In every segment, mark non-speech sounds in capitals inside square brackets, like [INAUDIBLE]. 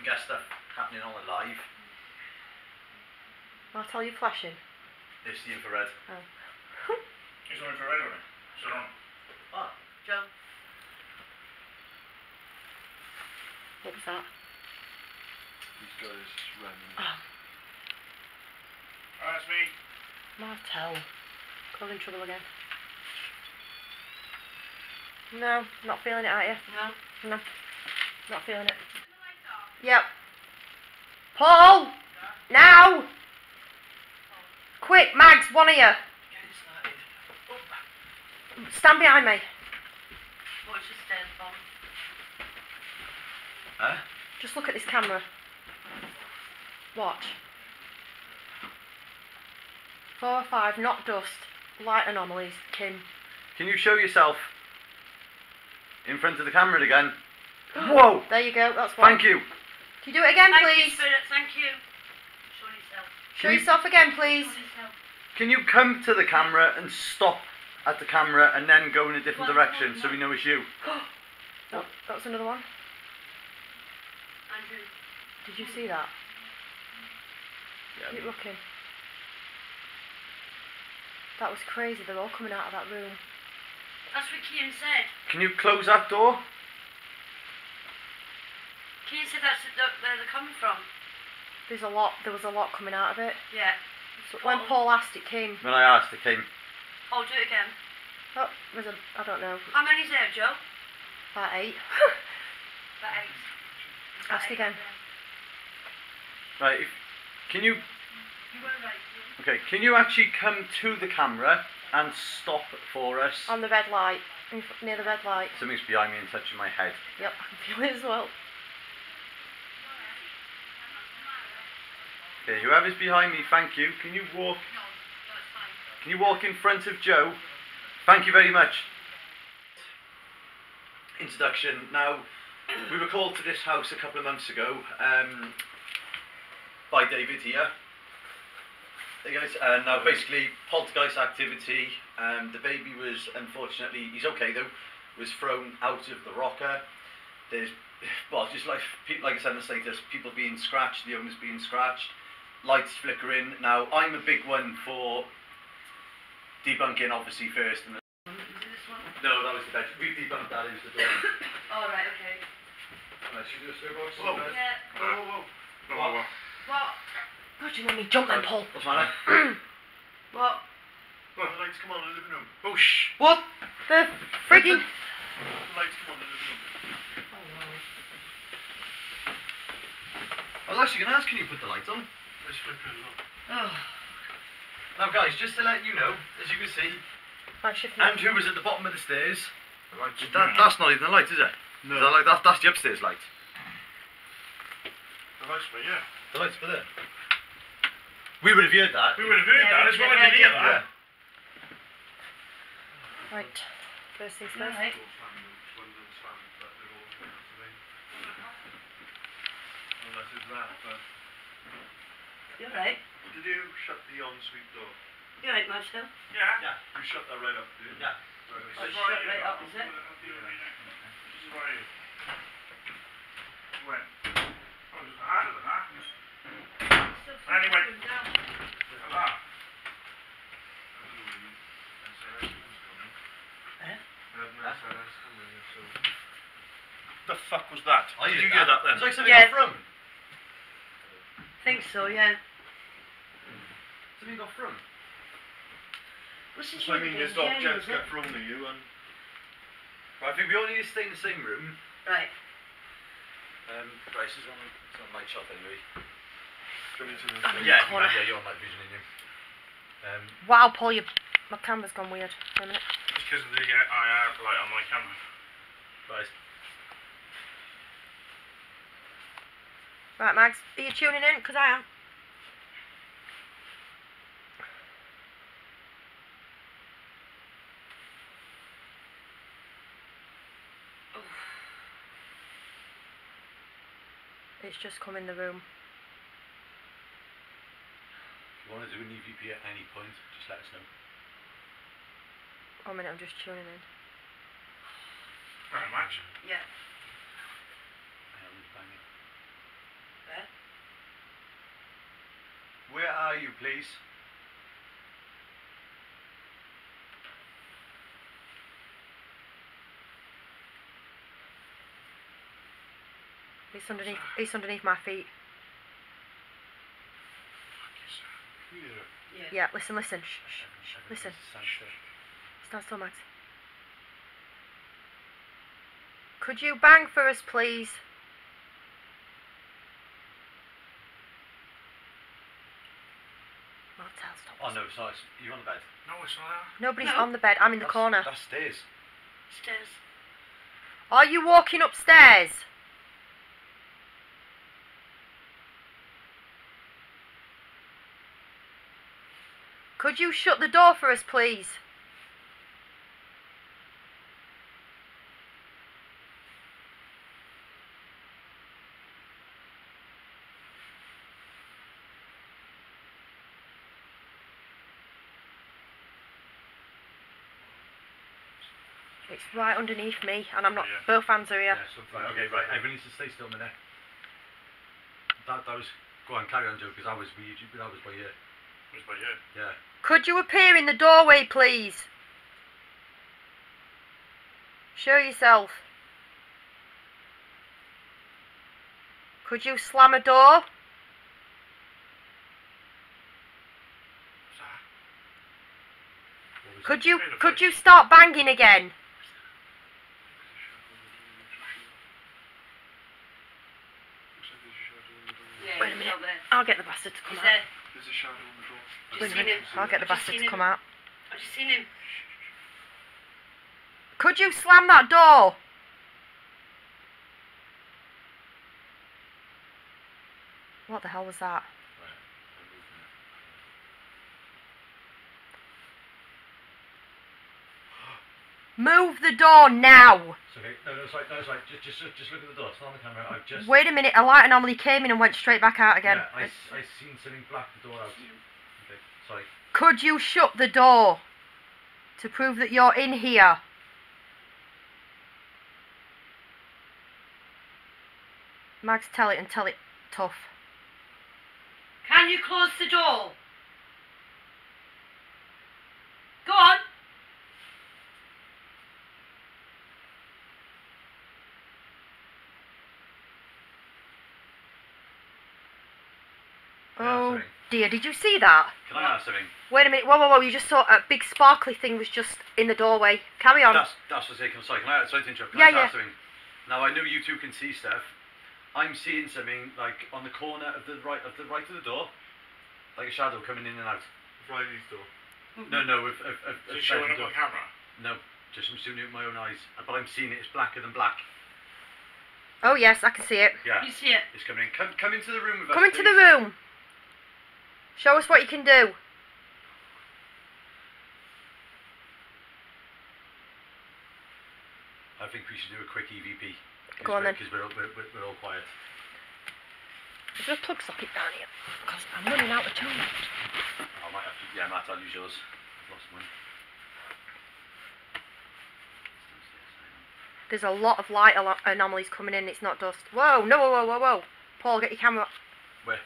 can get stuff happening on the live. I'll tell you flashing. It's the infrared. Oh. [LAUGHS] it's on infrared on it. It's on. Ah, Joe. What was that? These guys ran. Oh, Oh, that's me. Martel. Got in trouble again. No, not feeling it, are you? No. No. Not feeling it. Yep. Paul! Now! Quick, Mags, one of you. Get. Oh, Stand behind me. what's your stairs on? Huh? Just look at this camera. Watch. Four or five, not dust. Light anomalies, Kim. Can you show yourself in front of the camera again? [GASPS] Whoa! There you go, that's one. Thank you. Can you do it again, Thank you, please? Spirit. Thank you. Show yourself. Show you, yourself again, please. Yourself. can you come to the camera and stop at the camera and then go in a different Well, direction so we know it's you? [GASPS] Oh, that's another one. Andrew. Did you see that? Yeah. Keep looking. That was crazy. They're all coming out of that room. That's what Kian said. Can you close that door? Kian said that's the, where they're coming from. There's a lot. There was a lot coming out of it. Yeah. So when Paul asked, it came. When I asked, it came. Oh, do it again. Oh, there's a. I don't know. How many's there, Joe? About eight. [LAUGHS] About eight. Is Ask eight again. Right. If, can you? You were right. you- Okay. Can you actually come to the camera and stop for us? On the red light. Near the red light. Something's behind me and touching my head. Yep, I can feel it as well. Okay. Whoever's behind me, thank you. Can you walk? Can you walk in front of Joe? Thank you very much. Introduction. Now, we were called to this house a couple of months ago um, by David here. Hey guys, uh, now basically poltergeist activity. Um, the baby was unfortunately, he's okay though, was thrown out of the rocker. There's, [LAUGHS] well, just like like I said in the status, people being scratched, the owners being scratched, lights flickering. Now, I'm a big one for debunking obviously first and Is it this one? no that was the bed we debunked that it was the door [COUGHS] Oh, right, okay. Unless you do a stir box Whoa. Yeah. Whoa, whoa, whoa. Whoa, whoa, whoa. What? God, you made me jump then, Paul. what's the matter [COUGHS] What? Whoa, the lights come on in the living room. Oh, shh. What? The frigging. The lights come on in the living room. Oh, I was actually going to ask can you put the lights on Let's flip it on. oh. now guys just to let you know as you can see Right, and who was at the bottom of the stairs The lights are that, that's not even the light is it No. Is that like that, that's the upstairs light The lights were, yeah. the lights were there we would have heard that We would have heard Yeah, that. we That's would why I didn't hear heard that. Right. First things first. Right. Unless it's that, but... You're right. Did you shut the ensuite door? You're right, Marcel. Yeah. Yeah. You shut that right up, did you? Yeah. Right, Oh, it's shut right up, is it? This is right here. When? Oh, it harder than that. Anyway. Look at that. Eh? The fuck was that? I Did heard you hear that then? it's like something Yeah. got thrown Think so, yeah. Something got thrown What's this So I mean, unit this doing? object's Jail, is got thrown at you and... Right, I think we all need to stay in the same room it? Right. um, Bryce is on, it's on light shot anyway Come into the... I'm yeah, the corner. yeah you're on night vision in you um, Wow, Paul, your my camera's gone weird. Wait a minute. It's because of the uh, IR light on my camera. right Right, Mags, are you tuning in? Because I am. it's just come in the room. If you want to do an EVP at any point, just let us know. One minute, I'm just tuning in. Very much. Yeah. Where are you, please? It's underneath. It's underneath my feet. Yeah. Yeah. Yeah. Listen. Listen. Shh. Shh. shh. Listen. Stand still, Max. Could you bang for us, please? Martel, stop. Oh no, it's not. It's, you on the bed? No, it's not. Nobody's No. on the bed. I'm in the corner. That's stairs. Stairs. Are you walking upstairs? Could you shut the door for us, please? It's right underneath me, and I'm not. Yeah. Both hands are here. Yeah, right, okay, right. Everyone needs to stay still a minute. That, that was. Go on, carry on, Joe, because I was. That was by you. It's by you. Yeah. Could you appear in the doorway, please? Show yourself. Could you slam a door? What's that? What was Could you could you start banging again? Wait a minute. I'll get the bastard to come out. There's a shadow on the Wait a seen minute. him. I'll get the Just bastard to come out. I've just seen him. Could you slam that door? What the hell was that? Move the door now! It's okay. No, no, it's right. No, it's right. Just, just, just look at the door. It's not on the camera. I've just. Wait a minute, a light anomaly came in and went straight back out again. Yeah, I, s- I seen something black the door out. Okay, sorry. Could you shut the door to prove that you're in here? Mags, tell it and tell it tough. Can you close the door? Go on. Oh dear, did you see that? Can I ask something? Wait a minute, whoa, whoa, whoa, you just saw a big sparkly thing was just in the doorway. Carry on. That's that's what's taking. Sorry, can I? Sorry to interrupt. Can Yeah, I yeah. ask something? Now I know you two can see stuff. I'm seeing something like on the corner of the right of the right of the door, like a shadow coming in and out. Riley's door. No, no, of of of, Is of it showing bedroom up on camera? No, just I'm seeing it with my own eyes, but I'm seeing it. It's blacker than black. Oh yes, I can see it. Yeah, You see it? it's coming in. Come come into the room with us. Come into the room. Show us what you can do. I think we should do a quick EVP. Go on then. Because we're, all- we're, we're, we're all quiet. Is there a plug socket down here? Because I'm running out of tools. I might have to. Yeah, Matt, I'll use yours. I've lost mine. There's a lot of light anomalies coming in. It's not dust. Whoa, no, whoa, whoa, whoa, whoa. Paul, get your camera. Where?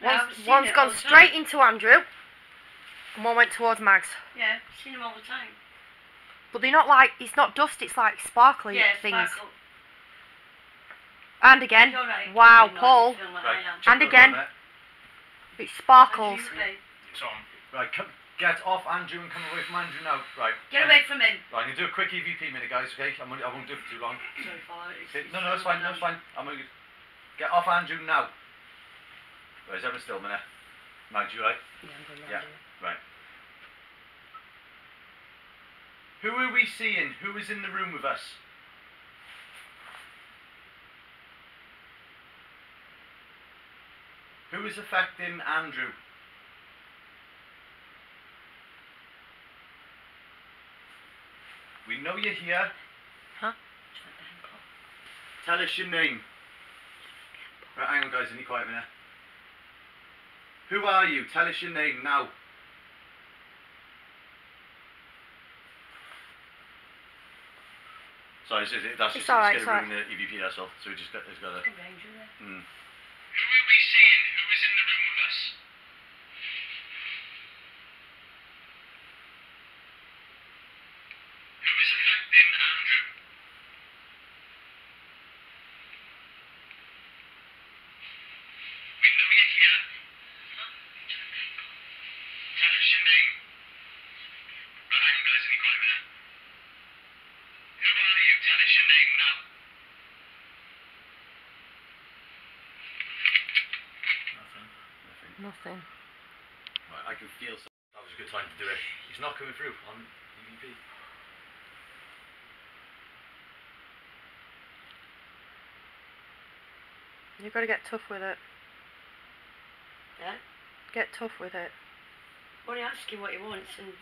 Yeah, One's, I've seen one's it gone straight time. into Andrew, and one went towards Mags. Yeah, seen him all the time. But they're not like it's not dust. It's like sparkly yeah, things. sparkle. And again, right, wow, Paul, like Right. I am. check And again. on it sparkles. Andrew, okay. It's on. Right, come, get off Andrew and come away from Andrew now. Right. Get right. away from him. Right, I'm gonna do a quick EVP minute, guys. Okay, I'm gonna, I won't do it for too long. Sorry, Paul. it's- No, no, it's fine. No, it's fine. I'm gonna get off Andrew now. Right, is everyone still a minute? Mag, you right? Yeah, I'm going Yeah. Right. Who are we seeing? Who is in the room with us? Who is affecting Andrew? We know you're here. Just like the hand claw. Tell us your name. Right, hang on, guys. Any quiet a minute. Who are you? Tell us your name now. Sorry, it's, it's, that's It's just alright, it's it's going to ruin the EVP. That's all. So we just got, it's got to. Come round you there. Mm. Who are we seeing? Who is in the room with us? Nothing. Right, I can feel so- that was a good time to do it. He's not coming through on EVP. You've got to get tough with it. Yeah? Get tough with it. Only ask him what he wants and.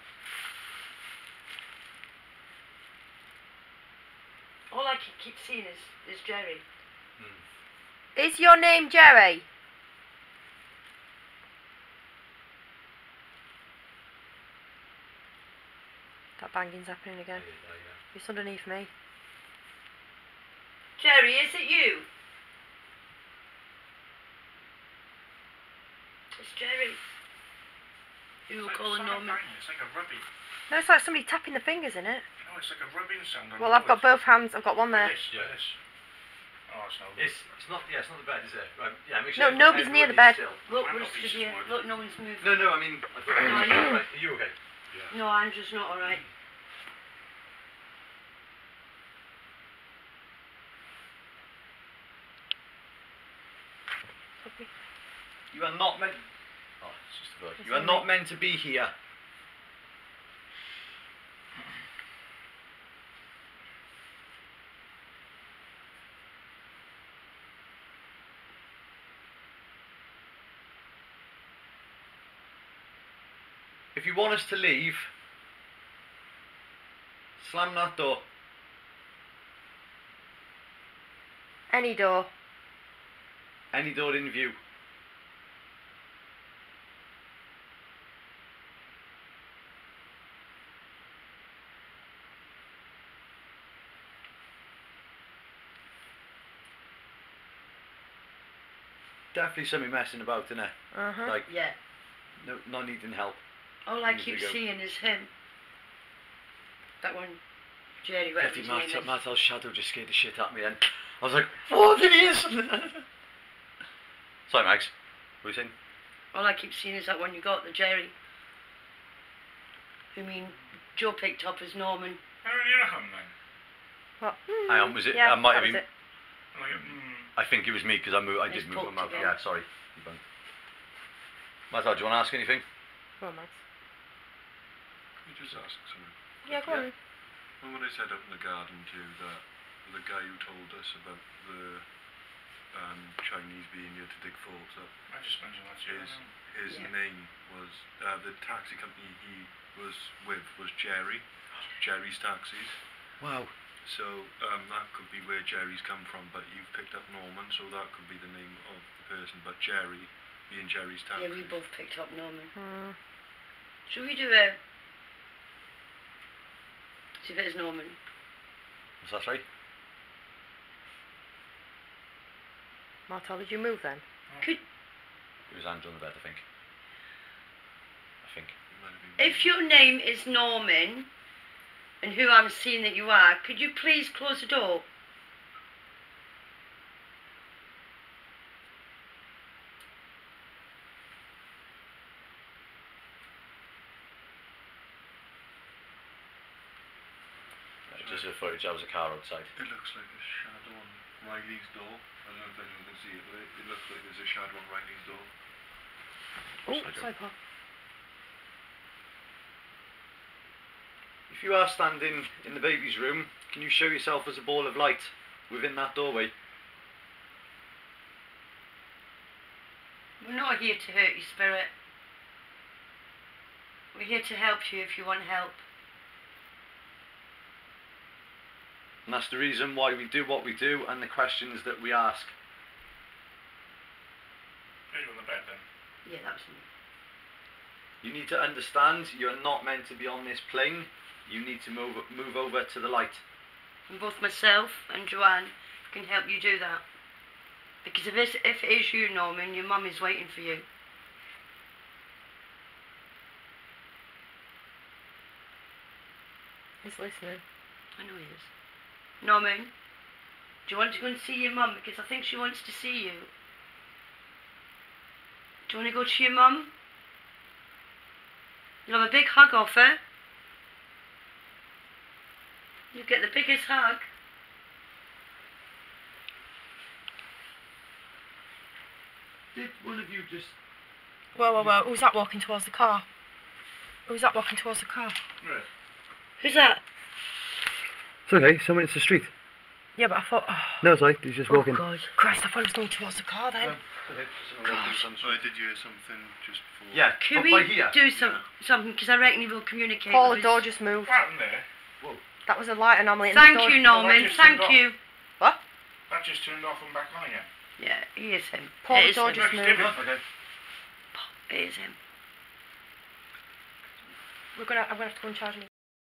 All I can keep seeing is, is Jerry. Hmm. Is your name Jerry? That banging's happening again. It's underneath me. Jerry, is it you? It's Jerry. You were It's like- calling it's like a Norman. It's like a rubbing. No, it's like somebody tapping the fingers in it. No, it's like a rubbing sound. on Well, I've got both hands. I've got one there. This, Yeah. this. Oh, it's no. It's it's not yeah, it's not the bed, is it? Right, yeah, make No, nobody's near the everybody's bed. Still. Look, Might we're not stood be here. Look, no one's moved. No, no, I mean, I thought, No, I know. right, are you okay? No, I'm just not alright. You are not meant. Oh, it's just a bird. You are not meant to be here. If you want us to leave, slam that door. Any door. Any door in view. Definitely something messing about in it. Uh huh. Like Yeah. no, not needing help. All I keep ago. seeing is him. That one, Jerry, whatever Bloody his Matt, name is. Mattel's shadow just scared the shit out of me then. I was like, what it is? [LAUGHS] Sorry, Max. What are you saying? All I keep seeing is that one you got, the Jerry. Who mean Joe picked up as Norman. How are you at home then? What? Hang on, was it? Yeah, I might have was been. it. Mm, I think it was me because I moved. I It's did move my mouth. Yeah, sorry. You. Mattel, do you want to ask anything? Go on, Max. Can you just ask something? Yeah, go on. When I said up in the garden to you that the guy who told us about the um, Chinese being here to dig forts up, I just mentioned that to you. his, his Yeah. name was, uh, the taxi company he was with was Jerry, Jerry's Taxis. Wow. So um, that could be where Jerry's come from, but you've picked up Norman, so that could be the name of the person. But Jerry being Jerry's Taxi. Yeah, we both picked up Norman. Hmm. Should we do a... See if it is Norman. Was that right? Martel, did you move then? Could, It was Andrew on the bed, I think. I think. It might have been if your name is Norman, and who I'm seeing that you are, could you please close the door? A footage. There was a car outside. It looks like a shadow on Riley's door. I don't know if anyone can see it, but it, it looks like there's a shadow on Riley's door. Oh, I do. sorry, Paul. If you are standing in the baby's room, can you show yourself as a ball of light within that doorway? We're not here to hurt your spirit. We're here to help you if you want help. And that's the reason why we do what we do and the questions that we ask. Are you on the bed then? Yeah, that's me. You need to understand you're not meant to be on this plane. You need to move move over to the light. And both myself and Joanne can help you do that. Because if, it's, if it is you, Norman, your mum is waiting for you. He's listening. I know he is. Norman, do you want to go and see your mum? Because I think she wants to see you. Do you want to go to your mum? You'll have a big hug off her. You get the biggest hug. Did one of you just Whoa, whoa, whoa. Who's that walking towards the car? Who's that walking towards the car? Right. Who's that? It's okay, someone in the street. Yeah, but I thought. Oh, No, it's like he's just oh, walking. Oh God. Christ, I thought he was going towards the car then. So I did hear something just before. Yeah, Can we here. do some something? Because I reckon he will communicate. Paul, the door just moved. What happened there? That was a light anomaly. Thank you, Norman. just Thank turned you. What? That just turned off and back on again. Yeah, he is him. Paul, it the is door him. just Next moved. different. Okay. It is him. We're gonna. I'm gonna have to go and charge me.